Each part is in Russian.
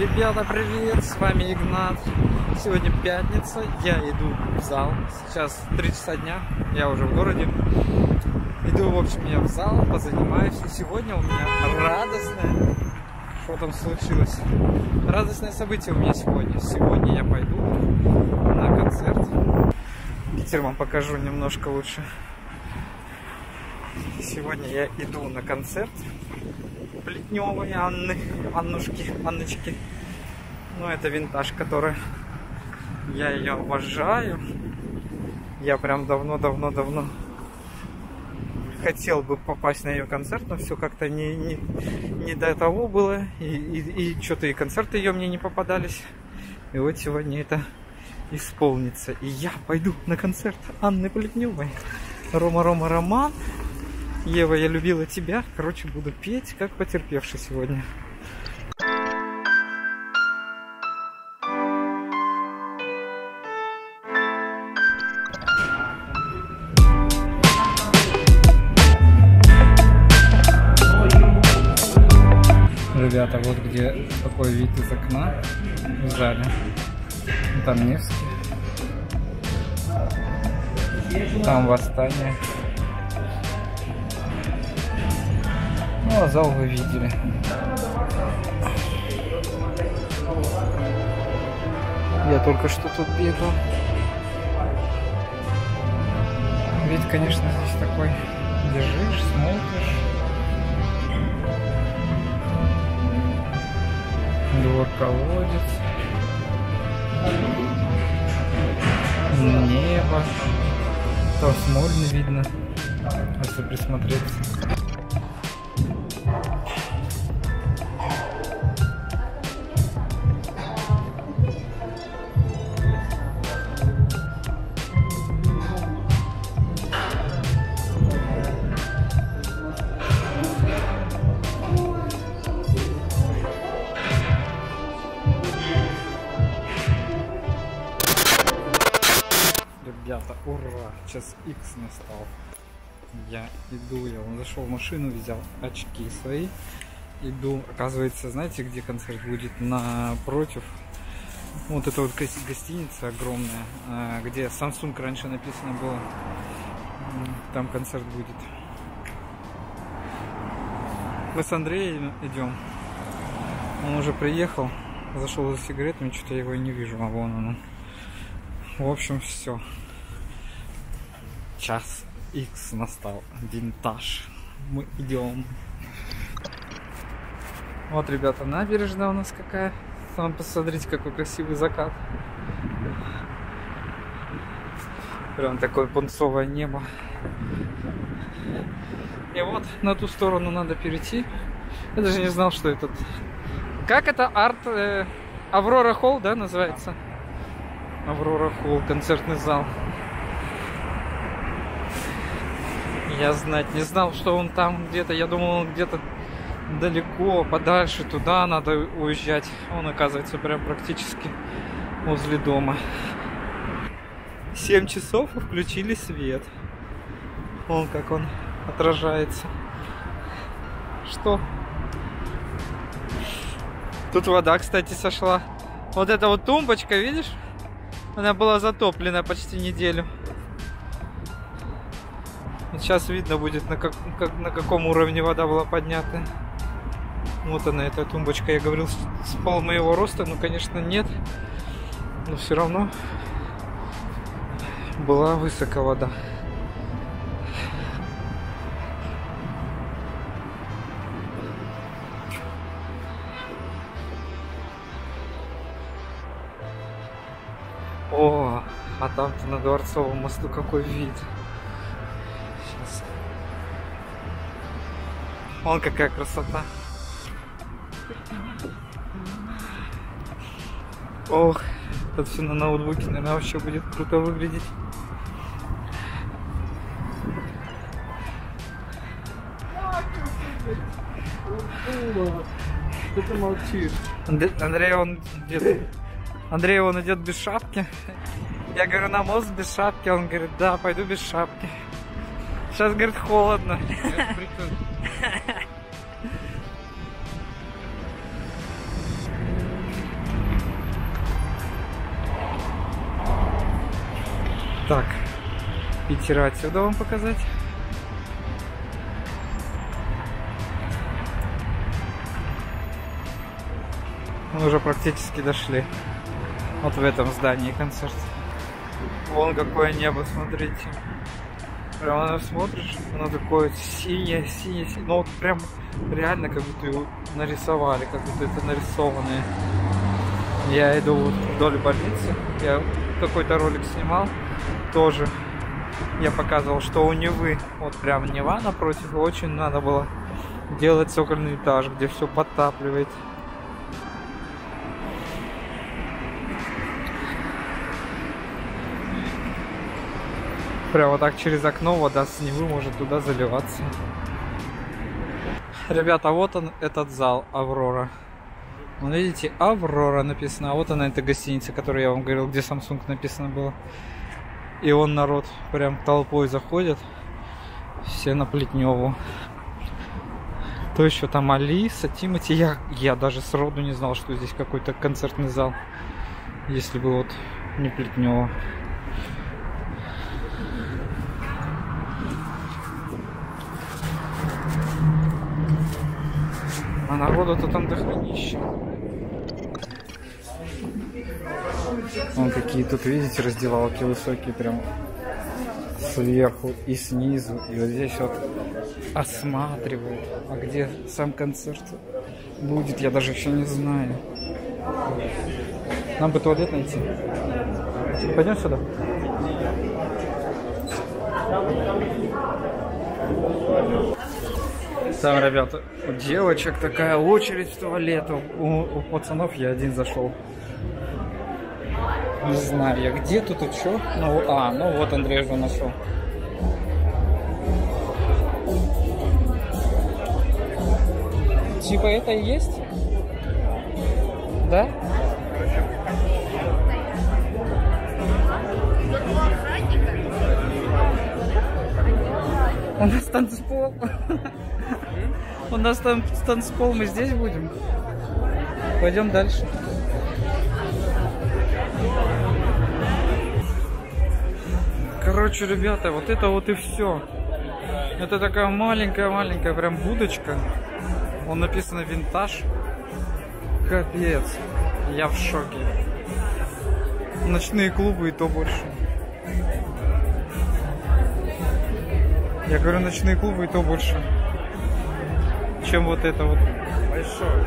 Ребята, привет! С вами Игнат. Сегодня пятница, я иду в зал. Сейчас 3 часа дня, я уже в городе. Иду, в общем, я в зал, позанимаюсь. И сегодня у меня радостное... Что там случилось? Радостное событие у меня сегодня. Сегодня я пойду на концерт. Питер вам покажу немножко лучше. Сегодня я иду на концерт Плетневой Анны, Аннушки, Анночки. Ну, это винтаж, который я ее обожаю. Я прям давно-давно-давно хотел бы попасть на ее концерт, но все как-то не, не, не до того было. И, и, и что-то и концерты ее мне не попадались. И вот сегодня это исполнится. И я пойду на концерт Анны Плетневой. Рома Рома Роман. Ева, я любила тебя. Короче, буду петь, как потерпевший сегодня. Ребята, вот где такой вид из окна в зале. Там Невский. Там восстание. А зал вы видели. Я только что тут бегал. Вид, конечно, здесь такой. Лежишь, смотришь. Двор колодец. Небо. Там Смольный видно, если присмотреться. Я иду, я вон зашел в машину, взял очки свои. Иду, оказывается, знаете, где концерт будет? Напротив. Вот это вот гостиница огромная, а, где Samsung раньше написано было. Там концерт будет. Мы с Андреем идем. Он уже приехал. Зашел за сигаретами, что-то я его и не вижу, а вон он. В общем, все. Час X настал. Винтаж. Мы идем. Вот, ребята, набережная у нас какая. Там посмотрите, какой красивый закат. Прям такое пунцовое небо. И вот на ту сторону надо перейти. Я даже не знал, что этот... Как это? Арт... Э, Аврора Холл, да, называется? Аврора Холл, концертный зал. Я знать не знал, что он там где-то. Я думал, он где-то далеко, подальше, туда надо уезжать. Он, оказывается, прям практически возле дома. 7 часов и включили свет. Вон как он отражается. Что? Тут вода, кстати, сошла. Вот эта вот тумбочка, видишь? Она была затоплена почти неделю. Сейчас видно будет, на, как, как, на каком уровне вода была поднята. Вот она, эта тумбочка. Я говорил, с пол моего роста, но, конечно, нет. Но все равно была высока вода. О, а там-то на Дворцовом мосту какой вид. Вон какая красота. Ох, это все на ноутбуке, наверное, вообще будет круто выглядеть. Что ты молчишь? Андрей, он где-то Андрей, он идет без шапки. Я говорю, на мост без шапки. Он говорит, да, пойду без шапки. Сейчас, говорит, холодно. Так, Питера отсюда вам показать. Мы уже практически дошли. Вот в этом здании концерт. Вон какое небо, смотрите. Прям оно смотришь, оно такое синее, синее, синее. Ну вот прям реально как будто его нарисовали, как будто это нарисованное. Я иду вот вдоль больницы. Я какой-то ролик снимал тоже. Я показывал, что у Невы, вот прям Нева напротив, очень надо было делать цокольный этаж, где все подтапливает. Прямо так через окно вода с Невы может туда заливаться. Ребята, вот он, этот зал Аврора. Вон видите, Аврора написано. А вот она, эта гостиница, которую я вам говорил, где Samsung написано было. И он народ прям толпой заходит. Все на Плетневу. То еще там Алиса, Тимати. Я, я даже сроду не знал, что здесь какой-то концертный зал. Если бы вот не Плетнева. А народу-то там дохренище. Вон какие тут, видите, раздевалки высокие прям сверху и снизу. И вот здесь вот осматривают. А где сам концерт будет, я даже еще не знаю. Нам бы туалет найти. Пойдем сюда. Там, ребята, у девочек такая очередь в туалет. У, у пацанов я один зашел. Не знаю я, где тут и что. Ну, а, ну вот Андрей уже нашел. Типа это и есть? Да? У нас танцпол. У нас там танцпол, мы здесь будем. Пойдем дальше. Короче, ребята, вот это вот и все. Это такая маленькая-маленькая прям будочка. Он написано винтаж. Капец. Я в шоке. Ночные клубы и то больше. Я говорю, ночные клубы и то больше. Чем вот это вот большое.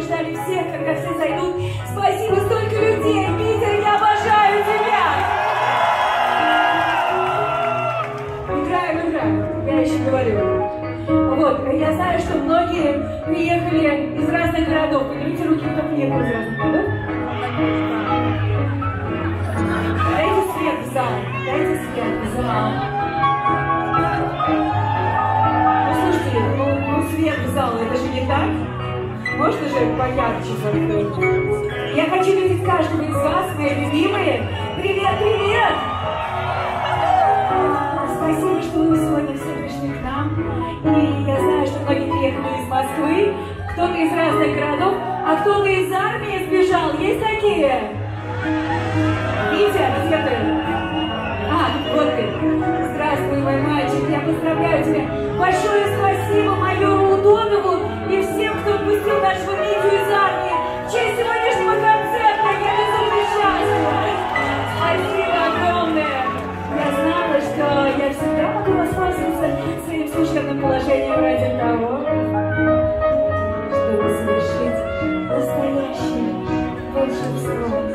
Ждали всех, когда все зайдут. Спасибо, столько людей, Питер, я обожаю тебя! Играем, играем, я еще говорю. Вот, я знаю, что многие приехали из разных городов. Поднимите руки, кто приехал из разных поярче как-то? Я хочу видеть каждого из вас, мои любимые. Привет, привет! Спасибо, что вы сегодня все пришли к нам. И я знаю, что многие приехали из Москвы, кто-то из разных городов, а кто-то из армии сбежал. Есть такие? Витя, где ты? А, вот ты. Здравствуй, мой мальчик, я поздравляю тебя. Большое спасибо майору Удонову и всем, кто отпустил нашего Витю я всегда могу воспользоваться своим служебным положением ради того, чтобы совершить настоящее волшебство.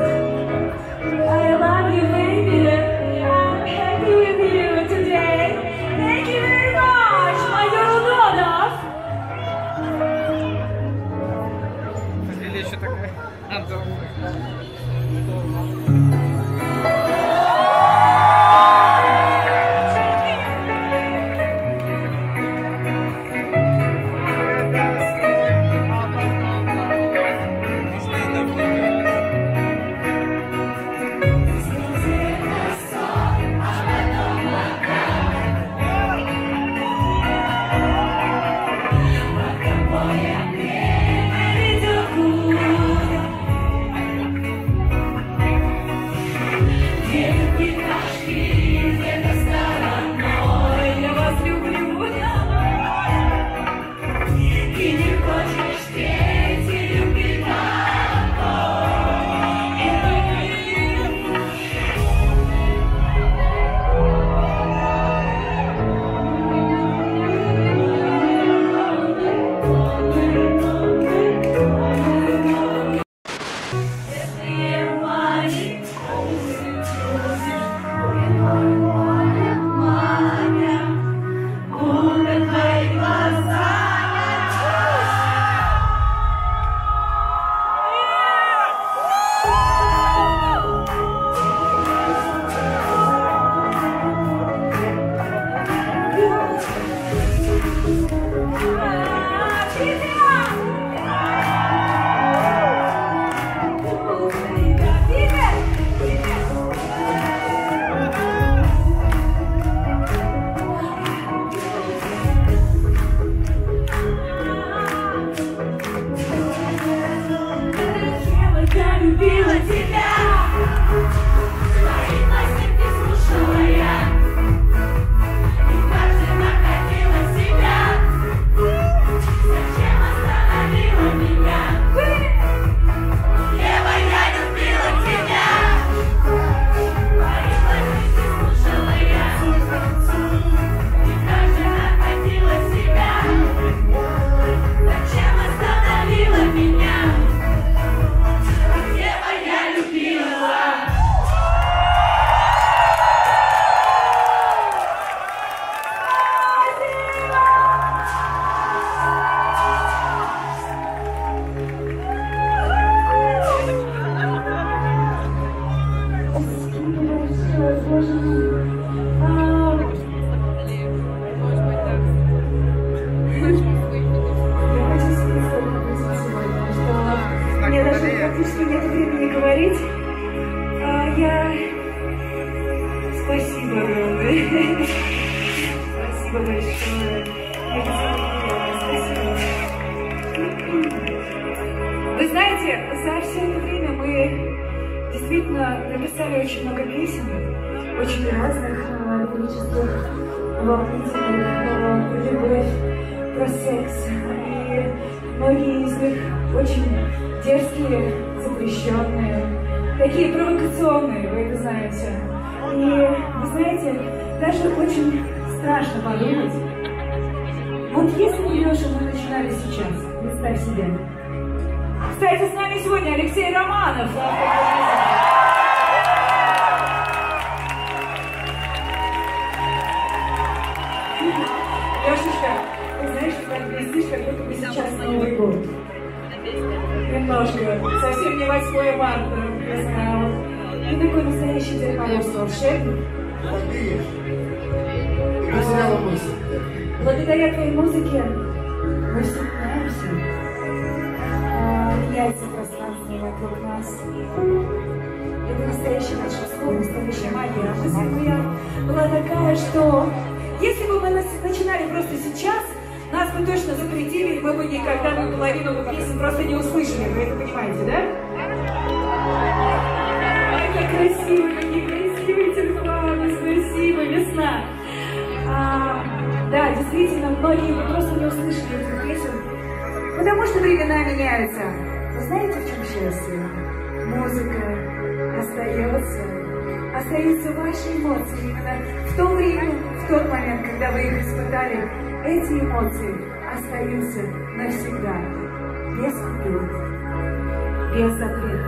Дерзкие, запрещенные, такие провокационные, вы это знаете. И вы знаете, даже очень страшно подумать, вот если бы, Леша, мы начинали сейчас, представь себе. Кстати, с нами сегодня Алексей Романов. Лешечка, ты знаешь, как блестишь, как будто бы сейчас Новый год. Немножко. Совсем не 8 марта, я знала. Ты такой настоящий Мороз, волшебник. Благодаря твоей музыке мы. А, Меняется пространство вокруг нас. Это настоящее волшебство, настоящая магия. А мысль моя была такая, что если бы мы начинали просто сейчас, бы точно запретили, мы бы никогда бы половину песен просто не услышали. Вы это понимаете, да? Ой, как красиво, какие красивые тюльпаны, спасибо, весна. А, да, действительно, многие бы просто не услышали этих песен, потому что времена меняются. Вы знаете, в чем счастье? Музыка остается, остаются ваши эмоции именно в то время, в тот момент, когда вы их испытали. Эти эмоции остаются навсегда, без купюр, без запретов.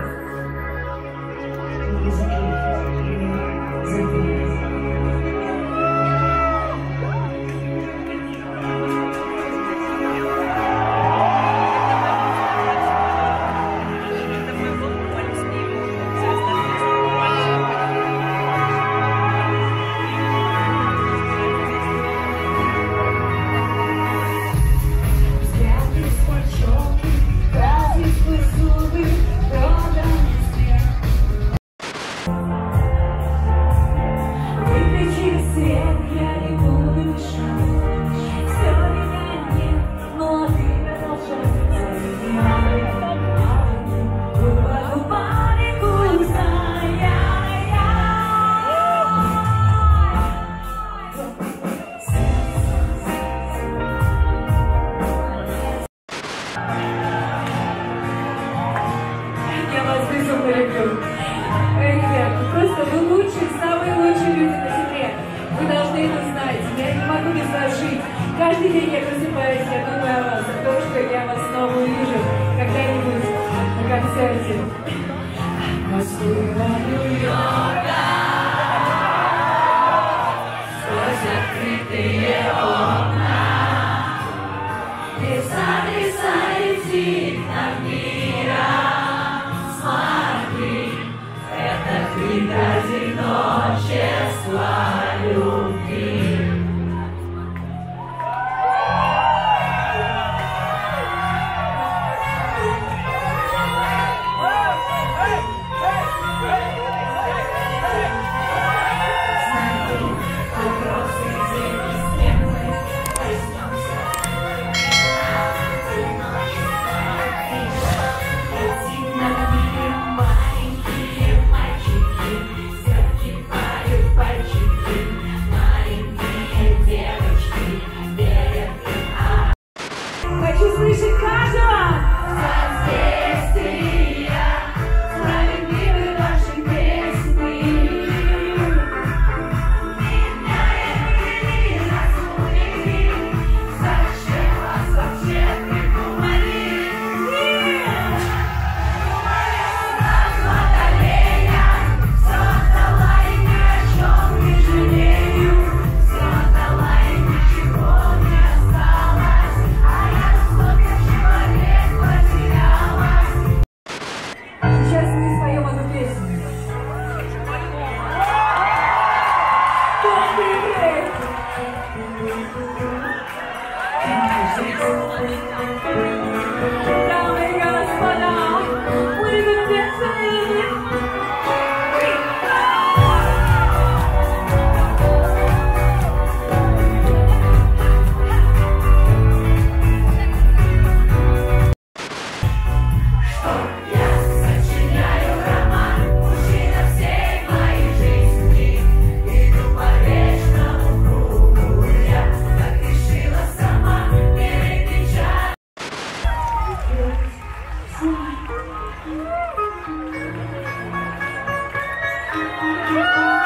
Уже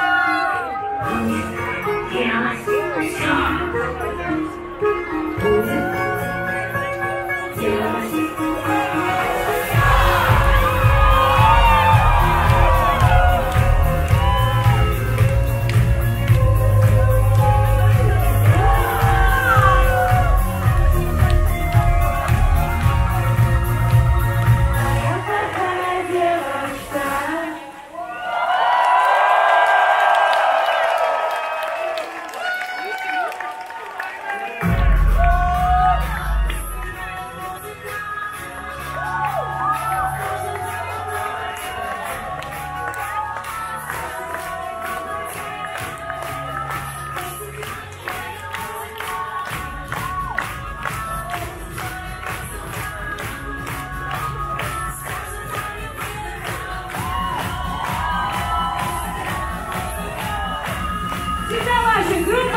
Siz de var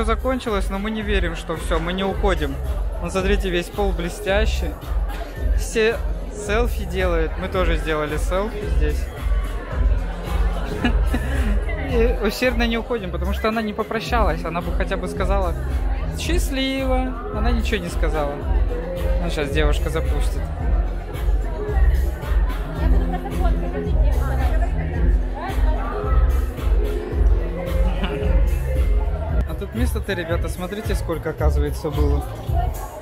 все закончилось, но мы не верим, что все, мы не уходим. Вон, смотрите, весь пол блестящий. Все селфи делают. Мы тоже сделали селфи здесь. И усердно не уходим, потому что она не попрощалась. Она бы хотя бы сказала счастливо. Она ничего не сказала. Ну, сейчас девушка запустит. А тут место-то, ребята, смотрите, сколько оказывается было.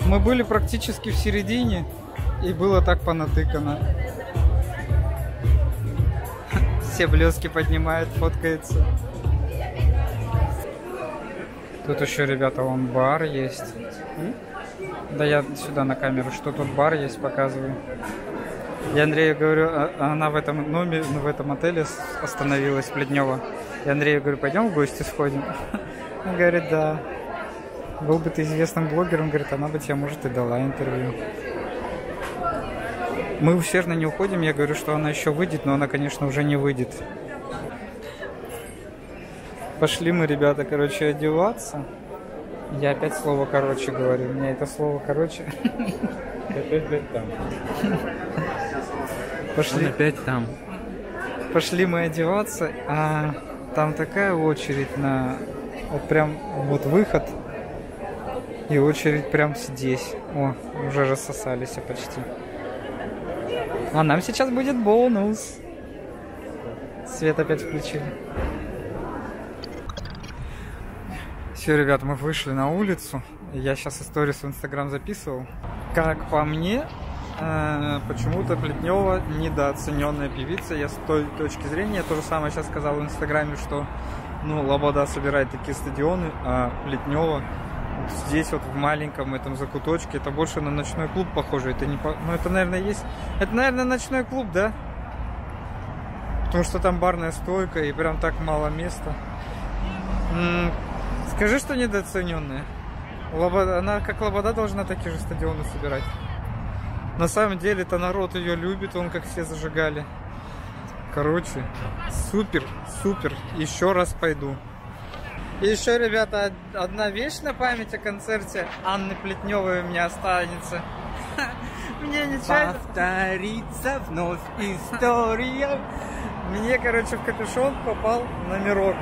Мы были практически в середине, и было так понатыкано. Все блески поднимает, фоткается. Тут еще, ребята, вон бар есть. Да я сюда на камеру, что тут бар есть, показываю. Я Андрею говорю, а- она в этом номере, в этом отеле остановилась, Плетнева. Я Андрею говорю, пойдем в гости сходим? Он говорит, да. Был бы ты известным блогером, говорит, она бы тебе, может, и дала интервью. Мы усердно не уходим, я говорю, что она еще выйдет, но она, конечно, уже не выйдет. Пошли мы, ребята, короче, одеваться. Я опять слово короче говорю. У меня это слово короче. Опять, блядь, там. Пошли. опять там. Пошли мы одеваться, а там такая очередь на вот прям вот выход и очередь прям здесь. О, уже рассосались почти. А нам сейчас будет бонус. Свет опять включили. Все, ребят, мы вышли на улицу. Я сейчас историю в Инстаграм записывал. Как по мне, э, почему-то Плетнева недооцененная певица. Я с той точки зрения, то же самое сейчас сказал в Инстаграме, что ну, Лобода собирает такие стадионы, а Плетнева вот здесь вот в маленьком этом закуточке, это больше на ночной клуб похоже. Это не по... Ну, это, наверное, есть... Это, наверное, ночной клуб, да? Потому что там барная стойка и прям так мало места. М, Скажи, что недооцененная. Лобода, она как Лобода должна такие же стадионы собирать. На самом деле, это народ ее любит, он как все зажигали. Короче, супер, супер. Еще раз пойду. И еще, ребята, од- одна вещь на память о концерте Анны Плетневой у меня останется. Мне нечаянно... Повторится вновь история. Мне, короче, в капюшон попал номерок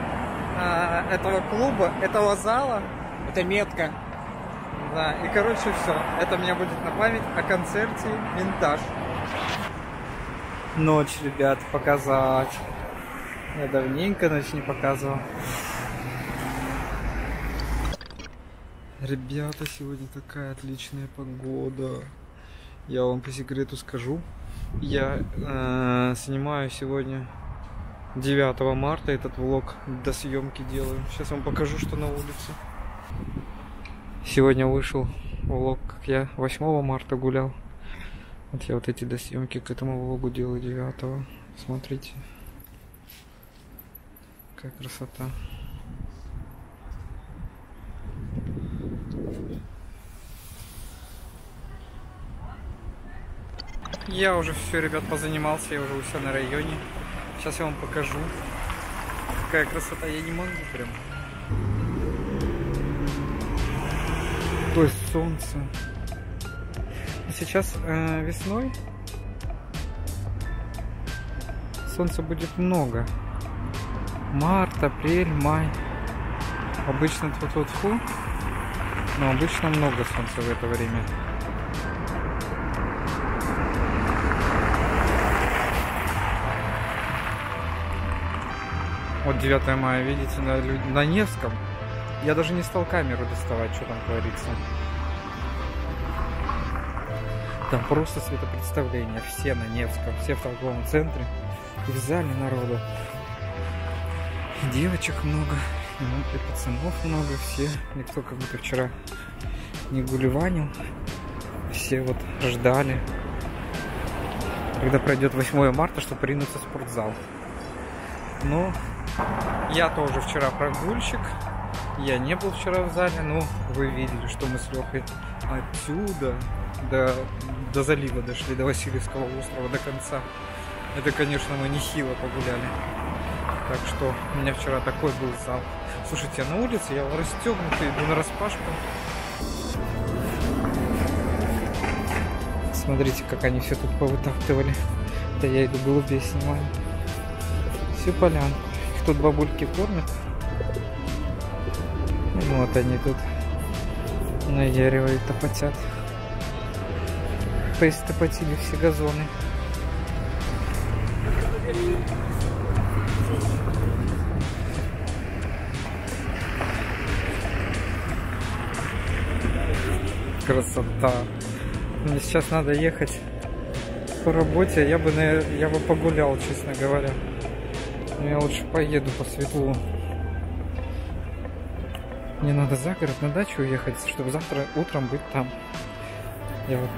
а, этого клуба, этого зала. Это метка. Да, и, короче, все. Это мне будет на память о концерте «Винтаж». Ночь, ребят, показать. Я давненько ночь не показывал. Ребята, сегодня такая отличная погода. Я вам по секрету скажу. Я э, снимаю сегодня 9 марта этот влог до съемки делаю. Сейчас вам покажу, что на улице. Сегодня вышел влог, как я 8 марта гулял. Вот я вот эти досъемки к этому влогу делаю 9 Смотрите. Какая красота. Я уже все, ребят, позанимался, я уже у себя на районе. Сейчас я вам покажу. Какая красота, я не могу прям. То есть солнце. Сейчас э, весной солнца будет много. Март, апрель, май. Обычно тут вот фу, но обычно много солнца в это время. Вот 9 мая, видите, на, на Невском. Я даже не стал камеру доставать, что там творится. Там просто светопредставление. Все на Невском, все в торговом центре. И в зале народу. Девочек много, и ну, пацанов много. Все, никто как будто вчера не гулеванил. Все вот ждали, когда пройдет 8 марта, чтобы ринуться в спортзал. Но я тоже вчера прогульщик. Я не был вчера в зале, но вы видели, что мы с Лехой отсюда до, до залива дошли, до Васильевского острова, до конца. Это, конечно, мы нехило погуляли. Так что у меня вчера такой был зал. Слушайте, а на улице я расстегнутый, иду на распашку. Смотрите, как они все тут повытаптывали. Да я иду голубей снимаю. Всю полянку. Их тут бабульки кормят. Вот они тут наяривают, топотят. Поистопотили все газоны. Красота. Мне сейчас надо ехать по работе. Я бы, я бы погулял, честно говоря. Но я лучше поеду по светлу. Мне надо за город на дачу уехать, чтобы завтра утром быть там. Я вот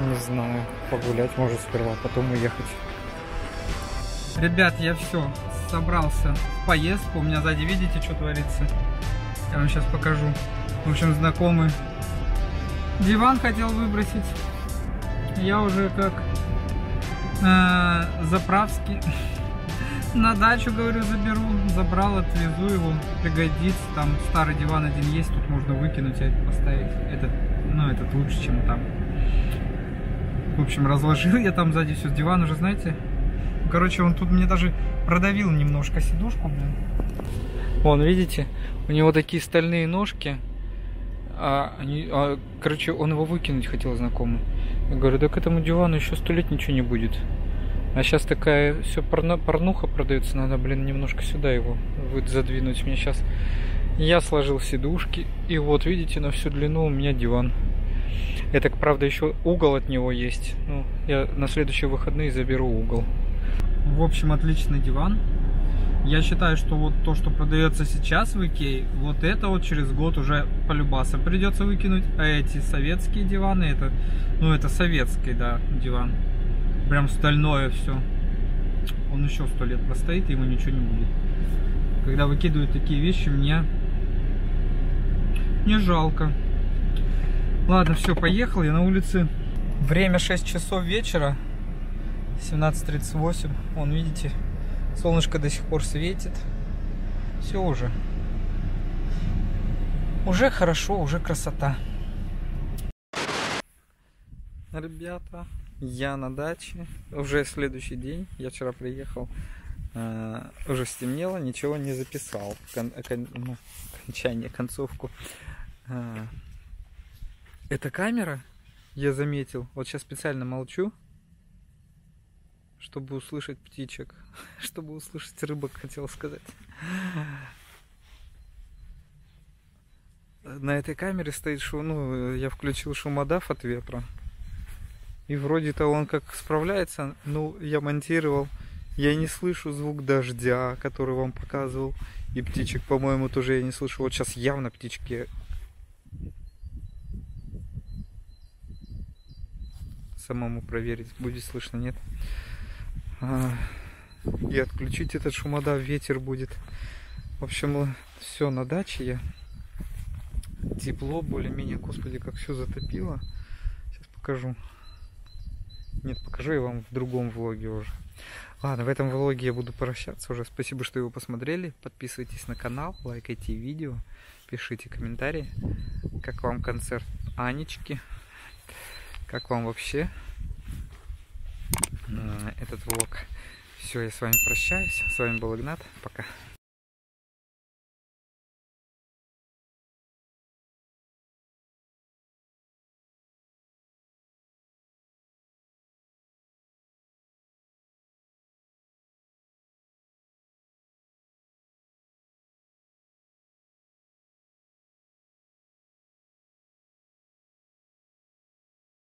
не знаю, погулять может сперва, потом уехать. Ребят, я все, собрался в поездку. У меня сзади, видите, что творится? Я вам сейчас покажу. В общем, знакомый диван хотел выбросить. Я уже как э, заправский на дачу, говорю, заберу. Забрал, отвезу его. Пригодится. Там старый диван один есть, тут можно выкинуть и поставить. Этот, ну, этот лучше, чем там. В общем, разложил я там сзади все. Диван уже, знаете, короче, он тут мне даже продавил немножко сидушку, блин. Вон, видите, у него такие стальные ножки. А, они, а, короче, он его выкинуть хотел знакомый. Я говорю, да к этому дивану еще сто лет ничего не будет. А сейчас такая все порно, порнуха продается, надо, блин, немножко сюда его задвинуть. Мне сейчас я сложил сидушки, и вот видите, на всю длину у меня диван. Это, правда, еще угол от него есть. Ну, я на следующие выходные заберу угол. В общем, отличный диван. Я считаю, что вот то, что продается сейчас в Икее, вот это вот через год уже полюбаса придется выкинуть. А эти советские диваны, это, ну это советский, да, диван. Прям стальное все. Он еще сто лет простоит, ему ничего не будет. Когда выкидывают такие вещи, мне не жалко. Ладно, все, поехал. Я на улице. Время 6 часов вечера. 17.38. Вон, видите, солнышко до сих пор светит. Все уже. Уже хорошо, уже красота. Ребята, я на даче. Уже следующий день. Я вчера приехал. Uh, уже стемнело, ничего не записал. Кон, кон, ну, окончание, концовку. Uh, эта камера, я заметил, вот сейчас специально молчу, чтобы услышать птичек, чтобы услышать рыбок, хотел сказать. На этой камере стоит шум, ну, я включил шумодав от ветра. И вроде-то он как справляется, но я монтировал, я не слышу звук дождя, который вам показывал. И птичек, по-моему, тоже я не слышу. Вот сейчас явно птички самому проверить, будет слышно, нет. А, и отключить этот шумодав, ветер будет. В общем, все на даче я. Тепло, более-менее, господи, как все затопило. Сейчас покажу. Нет, покажу я вам в другом влоге уже. Ладно, в этом влоге я буду прощаться уже. Спасибо, что его посмотрели. Подписывайтесь на канал, лайкайте видео, пишите комментарии. Как вам концерт Анечки? Как вам вообще этот влог? Все, я с вами прощаюсь. С вами был Игнат. Пока.